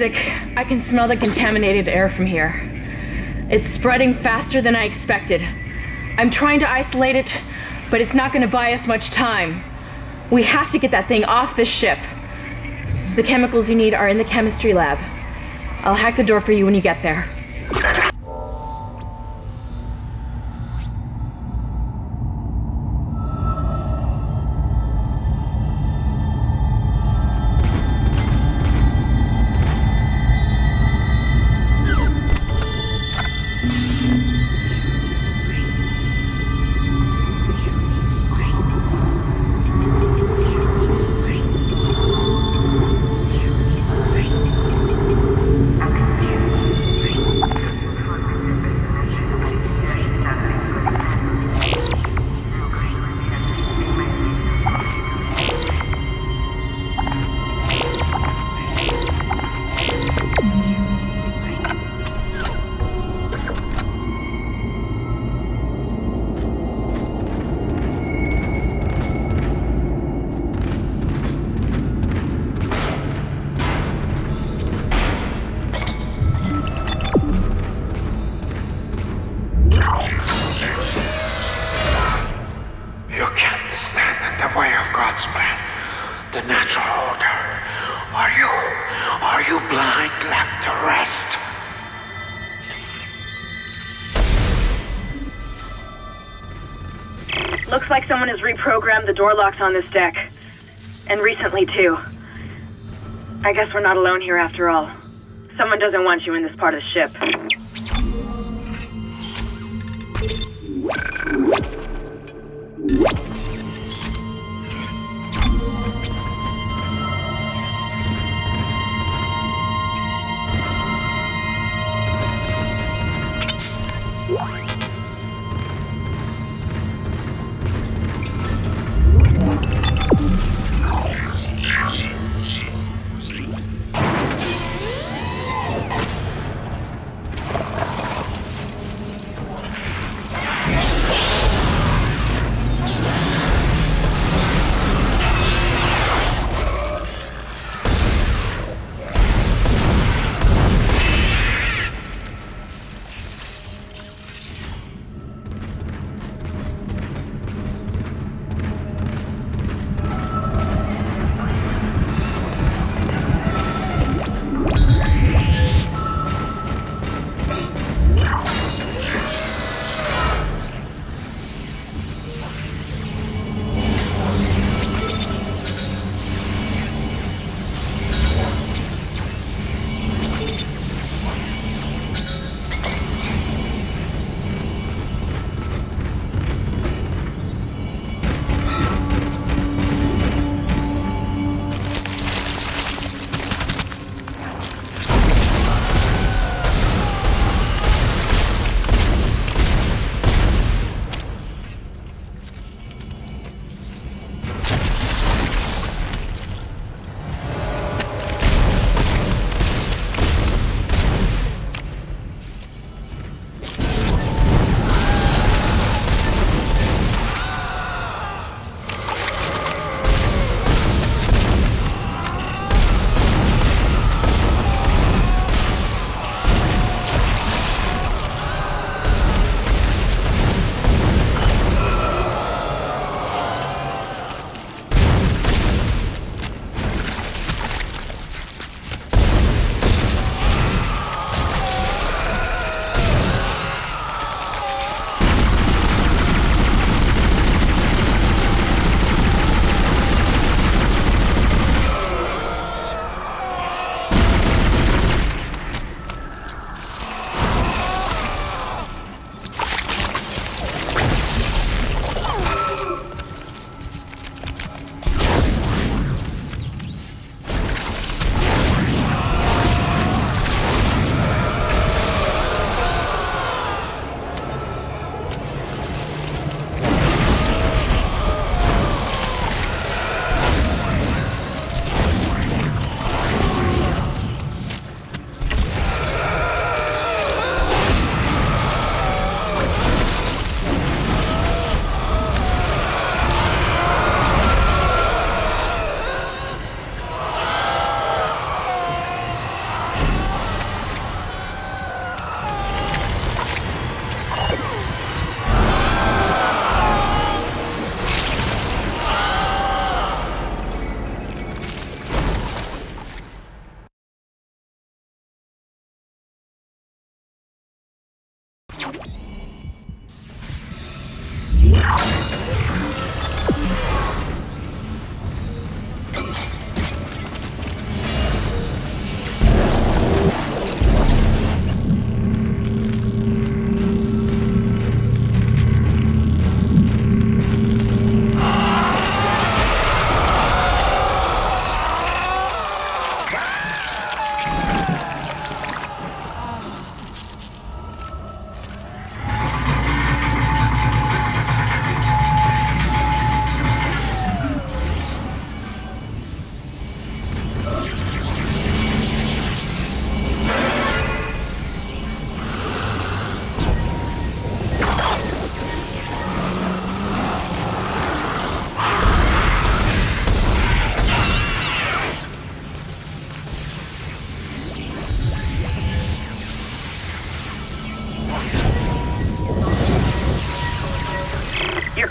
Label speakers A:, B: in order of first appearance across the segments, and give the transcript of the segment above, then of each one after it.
A: Isaac, I can smell the contaminated air from here. It's spreading faster than I expected. I'm trying to isolate it, but it's not going to buy us much time. We have to get that thing off this ship. The chemicals you need are in the chemistry lab. I'll hack the door for you when you get there.
B: programmed the
C: door locks on this deck. And recently, too. I guess we're not alone here after all. Someone doesn't want you in this part of the ship. What?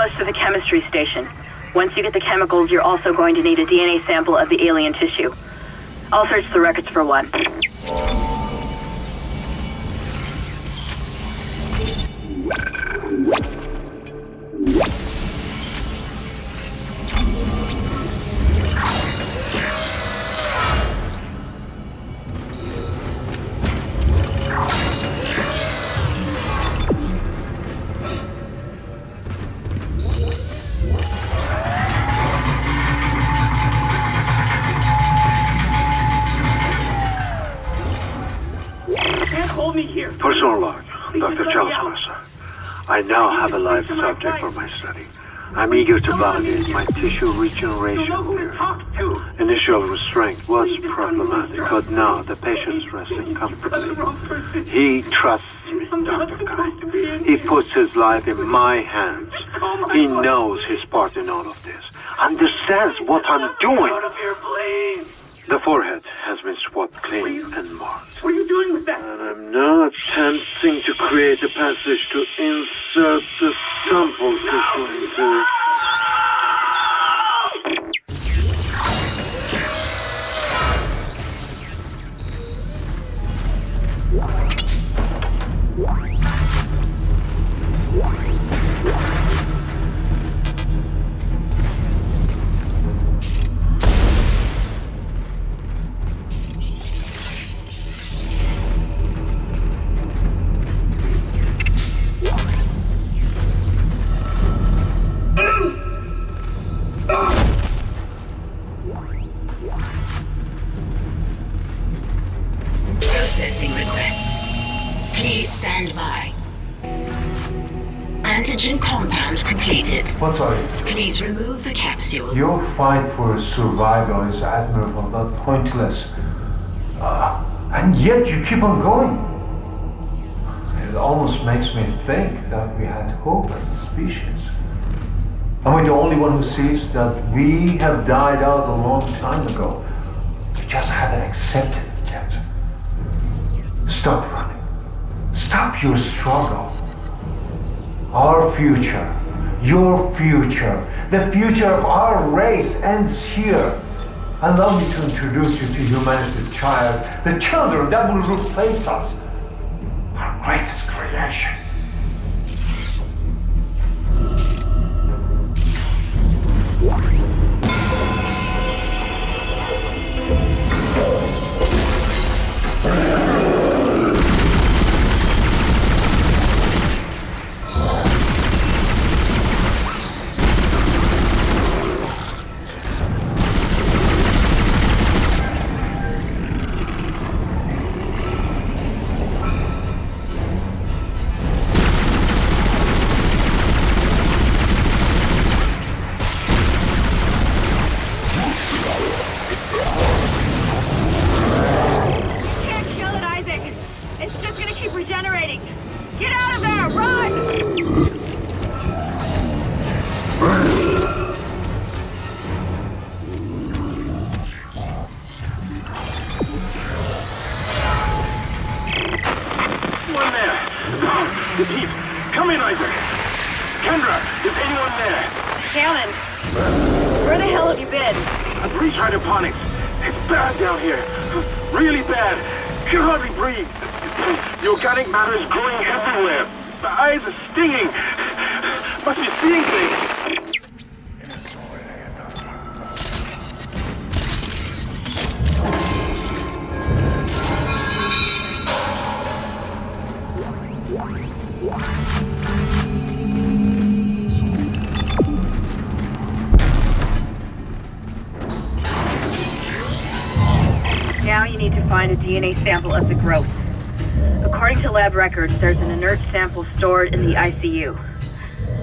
C: Close to the chemistry station. Once you get the chemicals, you're also going to need a DNA sample of the alien tissue. I'll search the records for one.
D: Now have a live subject for my study. I'm eager to validate my tissue regeneration
E: know who to
D: theory. Initial restraint was problematic, but now the patient's resting comfortably. He trusts me, Dr.
E: supposed to
D: Kai.
E: be in
D: He puts his life in my hands. He knows his part in all of this. Understands what I'm doing.
E: Out of here, please.
D: The forehead has been swabbed clean and marked.
E: What are you doing with that?
D: And I'm now attempting to create a passage to insert the sample tissue into...
F: What are you?
G: Please remove the capsule.
F: Your fight for survival is admirable but pointless. Uh, and yet you keep on going. It almost makes me think that we had hope as a species. Am I the only one who sees that we have died out a long time ago? We just haven't accepted it yet. Stop running. Stop your struggle. Our future, your future, the future of our race ends here. Allow me to introduce you to humanity's child, the children that will replace us, our greatest creation.
C: Can't Now you need to find a DNA sample of the growth. According to lab records, there's an inert sample stored in the ICU.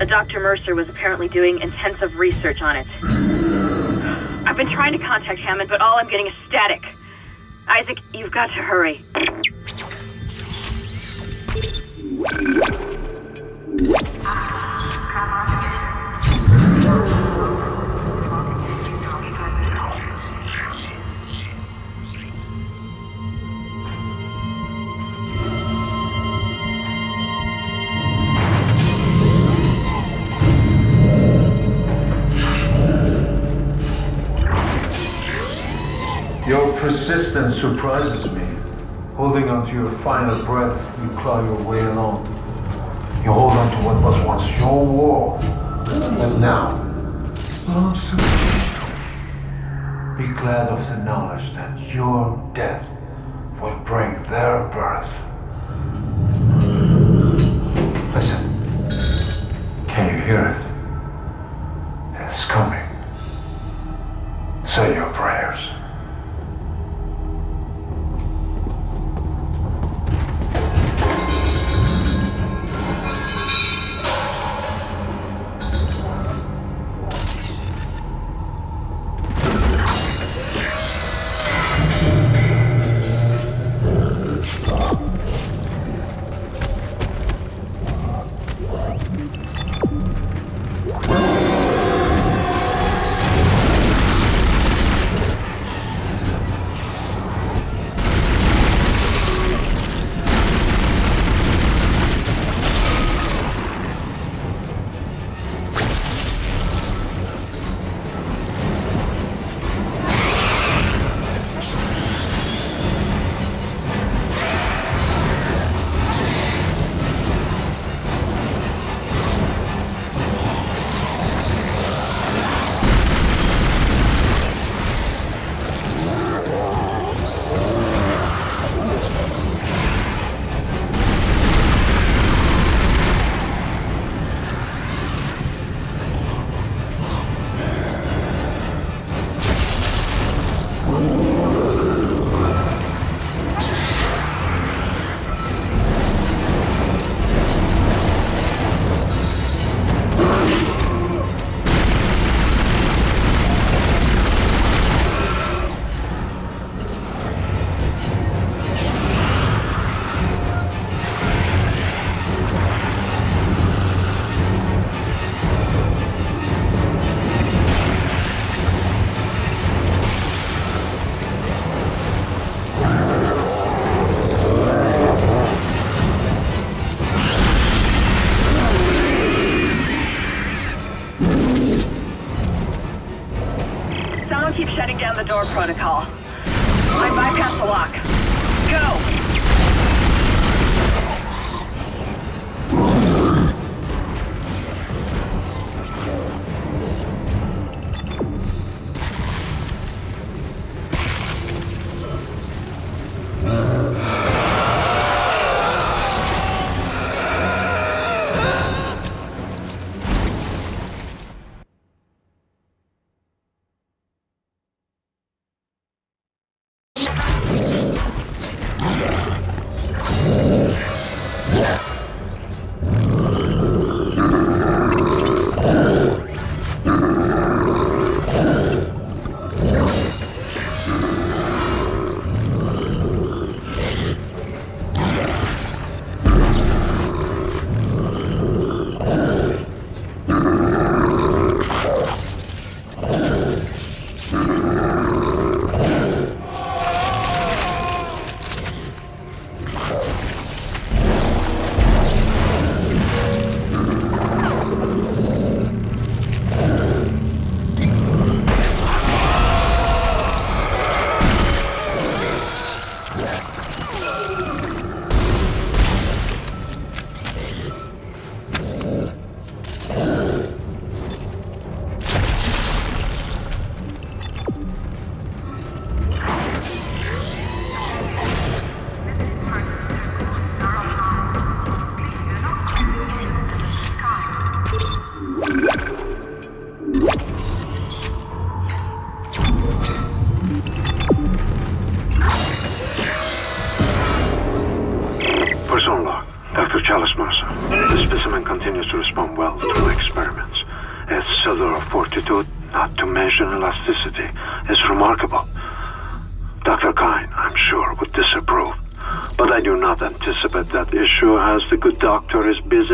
C: A Dr. Mercer was apparently doing intensive research on it. I've been trying to contact Hammond, but all I'm getting is static. Isaac, you've got to hurry.
F: Persistence surprises me. Holding on to your final breath, you claw your way along. You hold on to what was once your world, but now belongs to. Be glad of the knowledge that your death will bring their birth. Listen. Can you hear it? It's coming. Say your prayers.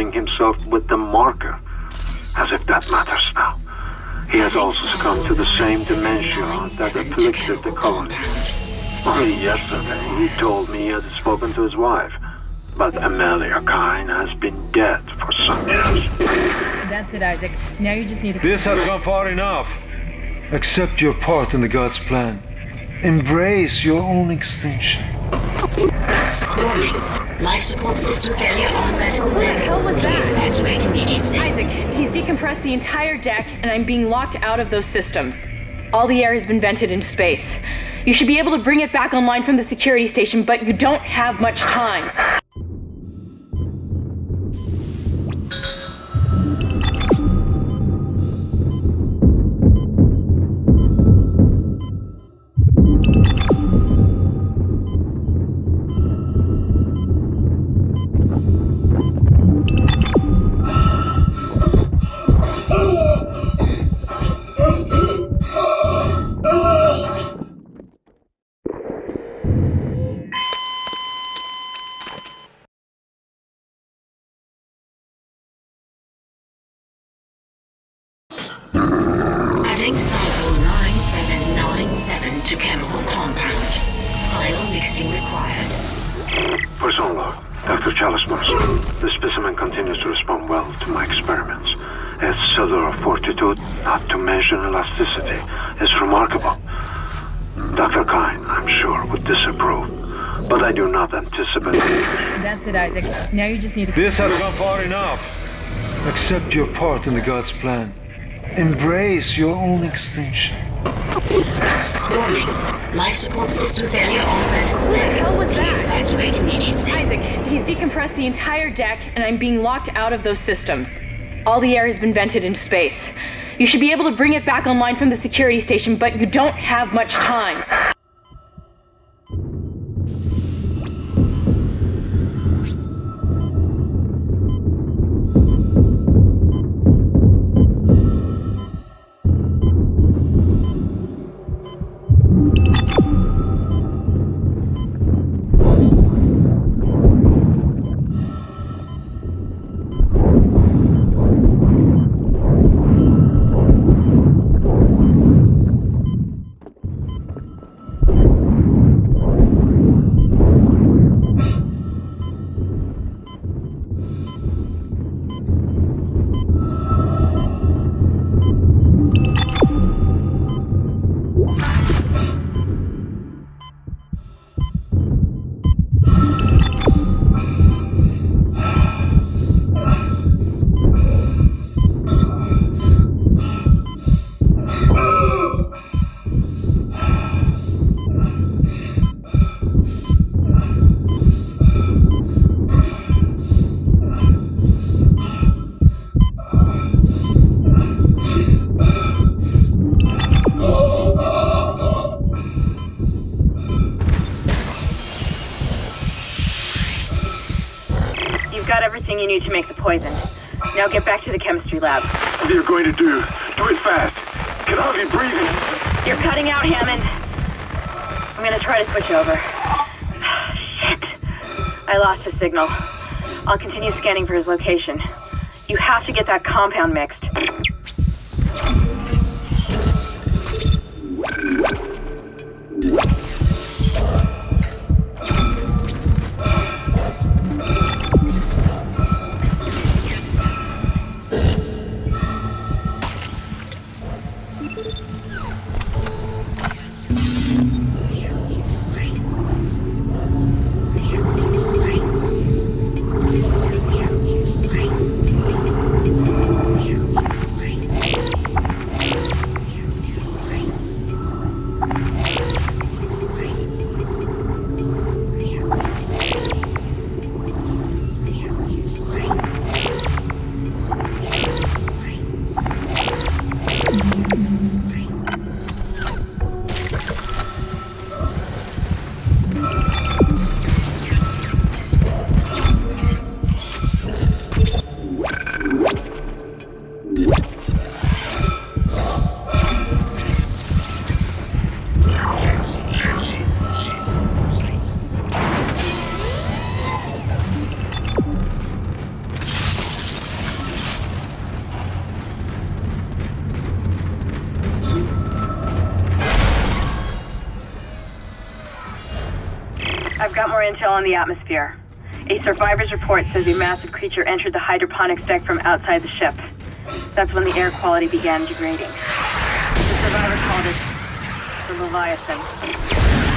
D: Doctor himself with the marker. As if that matters now. He has also succumbed to the same dementia that afflicted the colony. Only yesterday, he told me he had spoken to his wife. But Amelia Kyne has been dead for some years.
A: That's it, Isaac. Now you just need to...
F: This has gone far enough. Accept your part in the God's plan. Embrace your own extinction.
G: Warning. Life support system failure on medical deck.
A: hell was
G: Please
A: that?
G: evacuate immediately.
A: Isaac, he's decompressed the entire deck, and I'm being locked out of those systems. All the air has been vented into space. You should be able to bring it back online from the security station, but you don't have much time. It, Isaac. Now you just need to...
F: This has gone far enough. Accept your part in the God's plan. Embrace your own extinction.
G: Warning. Life support system failure on medical deck.
A: hell was
G: Please
A: that?
G: evacuate immediately.
A: Isaac, he's decompressed the entire deck, and I'm being locked out of those systems. All the air has been vented into space. You should be able to bring it back online from the security station, but you don't have much time.
C: Need to make the poison. Now get back to the chemistry lab.
E: What are you going to do? Do it fast. Can hardly breathe.
C: You're cutting out, Hammond. I'm gonna try to switch over. Shit. I lost his signal. I'll continue scanning for his location. You have to get that compound mixed. Intel on the atmosphere. A survivor's report says a massive creature entered the hydroponics deck from outside the ship. That's when the air quality began degrading. The survivor called it the Leviathan.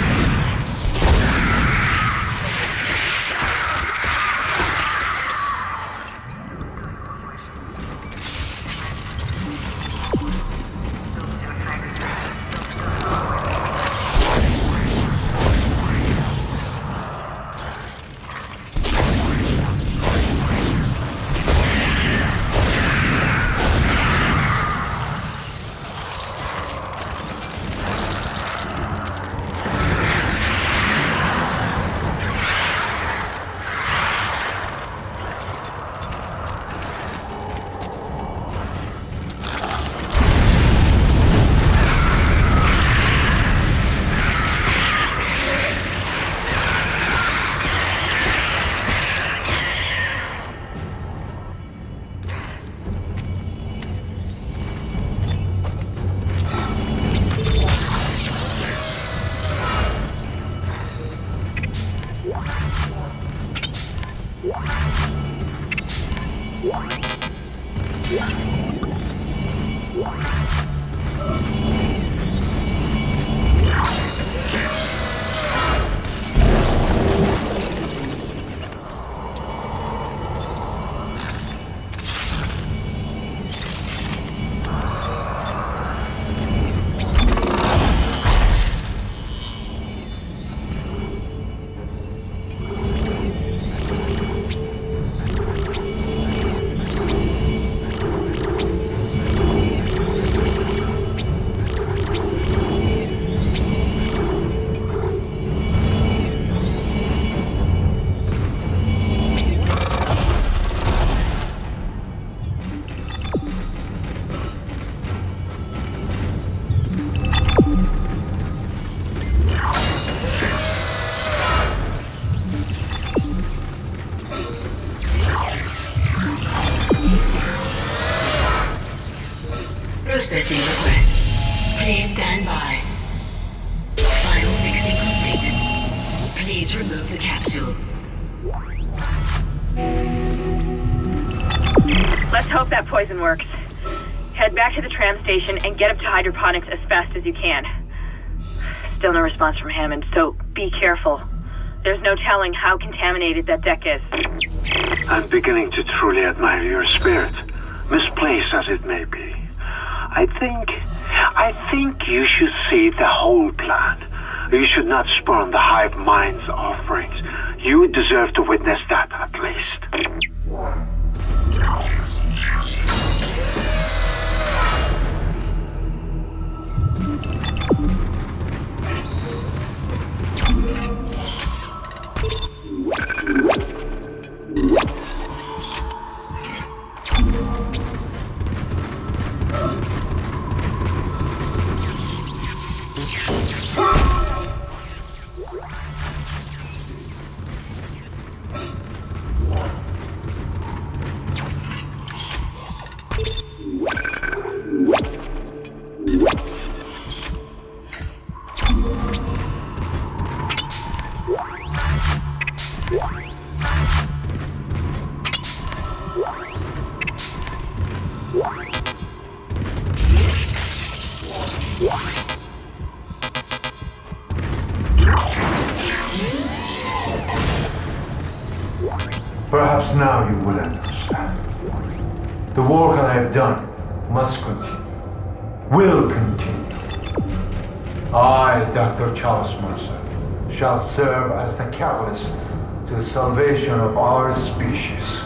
C: Station and get up to hydroponics as fast as you can. Still no response from Hammond, so be careful. There's no telling how contaminated that deck is.
D: I'm beginning to truly admire your spirit, misplaced as it may be. I think, I think you should see the whole plan. You should not spurn the hive mind's offerings. You deserve to witness that at least.
F: Perhaps now you will understand. The work I have done must continue. Will continue. I, Dr. Charles Mercer, shall serve as the catalyst to the salvation of our species.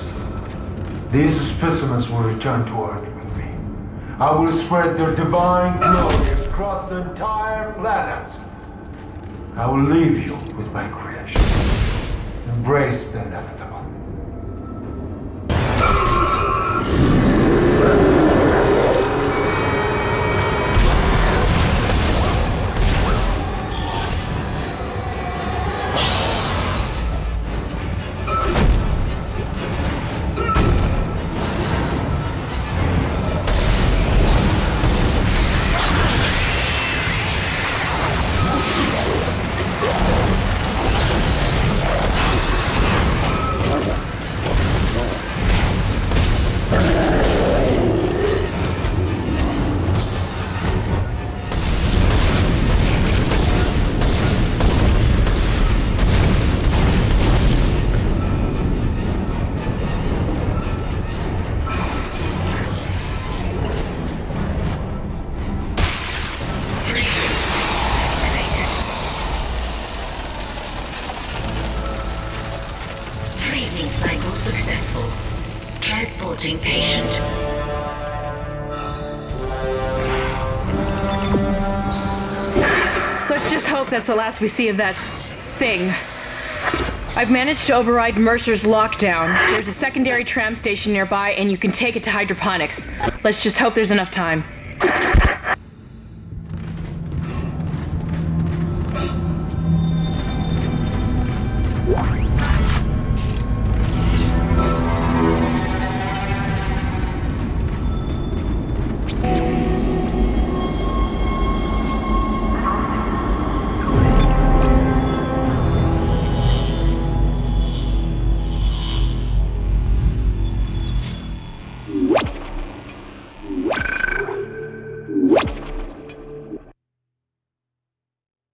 F: These specimens will return to Earth with me. I will spread their divine glory across the entire planet. I will leave you with my creation. Embrace the inevitable.
G: Housing patient.
A: Let's just hope that's the last we see of that thing. I've managed to override Mercer's lockdown. There's a secondary tram station nearby, and you can take it to hydroponics. Let's just hope there's enough time.